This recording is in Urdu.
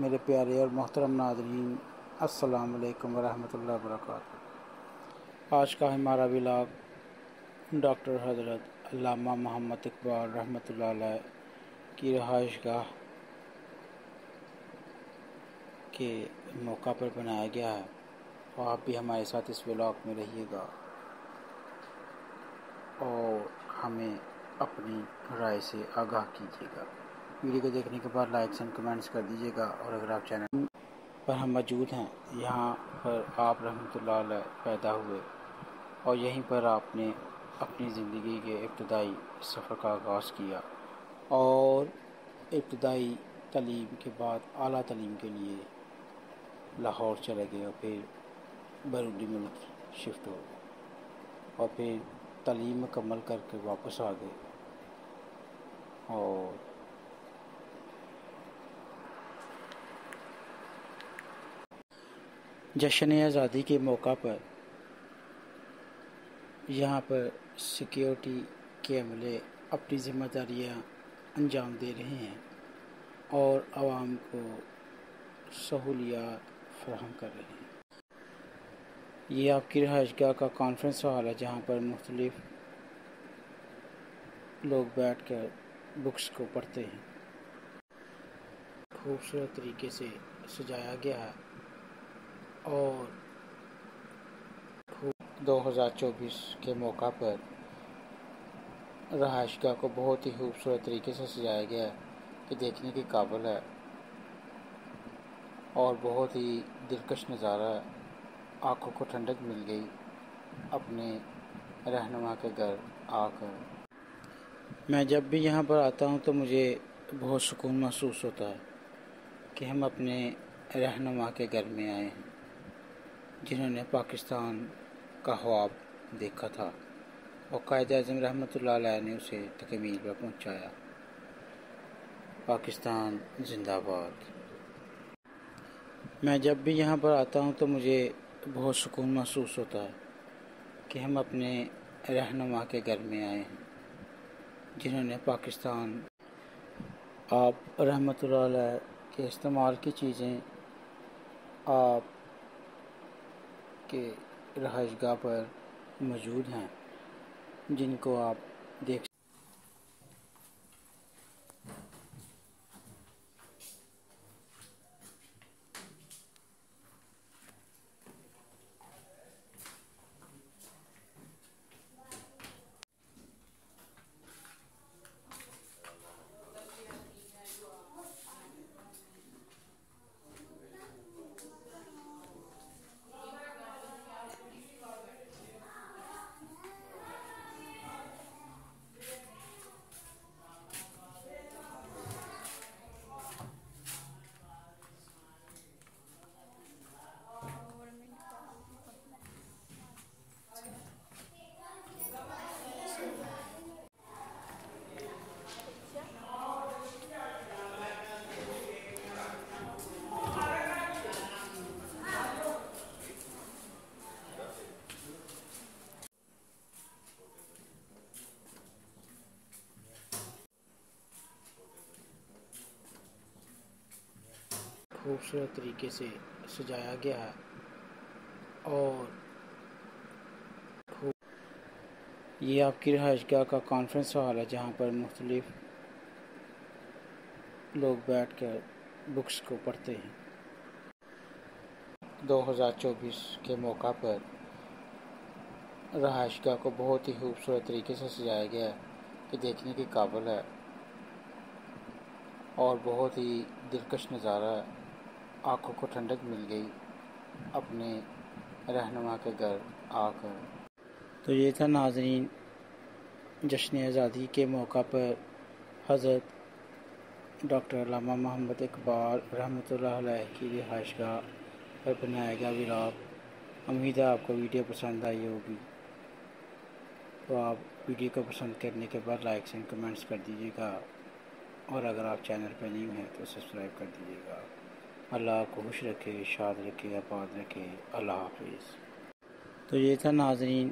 میرے پیارے اور محترم ناظرین، السلام علیکم ورحمۃ اللہ وبرکاتہ۔ آج کا ہمارا ولاگ ڈاکٹر حضرت علامہ محمد اقبال رحمۃ اللہ علیہ کی رہائش گاہ کے موقع پر بنایا گیا ہے۔ اور آپ بھی ہمارے ساتھ اس ولاگ میں رہیے گا اور ہمیں اپنی رائے سے آگاہ کیجیے گا۔ ویڈیو کو دیکھنے کے بعد لائکس اینڈ کمنٹس کر دیجیے گا اور اگر آپ چینل پر ہم موجود ہیں، یہاں پر آپ رحمۃ اللہ علیہ پیدا ہوئے اور یہیں پر آپ نے اپنی زندگی کے ابتدائی سفر کا آغاز کیا اور ابتدائی تعلیم کے بعد اعلیٰ تعلیم کے لیے لاہور چلے گئے اور پھر بیرونی ملک شفٹ ہو گئے اور پھر تعلیم مکمل کر کے واپس آ گئے اور جشن آزادی کے موقع پر یہاں پر سیکیورٹی کے عملے اپنی ذمہ داریاں انجام دے رہے ہیں اور عوام کو سہولیات فراہم کر رہے ہیں۔ یہ آپ کی رہائش گاہ کا کانفرنس ہال ہے جہاں پر مختلف لوگ بیٹھ کر بکس کو پڑھتے ہیں۔ خوبصورت طریقے سے سجایا گیا ہے۔ اور دو ہزار چوبیس کے موقع پر رہائش گاہ کو بہت ہی خوبصورت طریقے سے سجایا گیا ہے کہ دیکھنے کے قابل ہے اور بہت ہی دلکش نظارہ ہے آنکھوں کو ٹھنڈک مل گئی اپنے رہنما کے گھر آ کر۔ میں جب بھی یہاں پر آتا ہوں تو مجھے بہت سکون محسوس ہوتا ہے کہ ہم اپنے رہنما کے گھر میں آئے ہیں۔ جنہوں نے پاکستان کا خواب دیکھا تھا۔ اور قائد اعظم رحمۃ اللہ علیہ نے اسے تکمیل پر پہنچایا۔ پاکستان زندہ باد۔ میں جب بھی یہاں پر آتا ہوں تو مجھے بہت سکون محسوس ہوتا ہے کہ ہم اپنے رہنما کے گھر میں آئے ہیں، جنہوں نے پاکستان آپ رحمۃ اللہ علیہ کے استعمال کی چیزیں آپ کے رہائش گاہ پر موجود ہیں جن کو آپ دیکھ خوبصورت طریقے سے سجایا گیا ہے اور یہ آپ کی رہائش گاہ کا کانفرنس ہال ہے جہاں پر مختلف لوگ بیٹھ کر بکس کو پڑھتے ہیں۔ دو ہزار چوبیس کے موقع پر رہائش گاہ کو بہت ہی خوبصورت طریقے سے سجایا گیا ہے کہ دیکھنے کے قابل ہے اور بہت ہی دلکش نظارہ ہے۔ آنکھوں کو ٹھنڈک مل گئی۔ اپنے رہنما کے گھر آ کر۔ تو یہ تھا ناظرین جشن آزادی کے موقع پر حضرت ڈاکٹر علامہ محمد اقبال رحمۃ اللہ علیہ کی رہائش گاہ پر بنایا گیا ولاگ امید ہے آپ کو ویڈیو پسند آئی ہوگی۔ تو آپ ویڈیو کو پسند کرنے کے بعد لائکس اینڈ کمنٹس کر دیجیے گا۔ اور اگر آپ چینل پہ نہیں ہیں تو سبسکرائب کر دیجیے گا۔ اللہ کو خوش رکھے شاد رکھے آباد رکھے۔ اللہ حافظ۔ تو یہ تھا ناظرین۔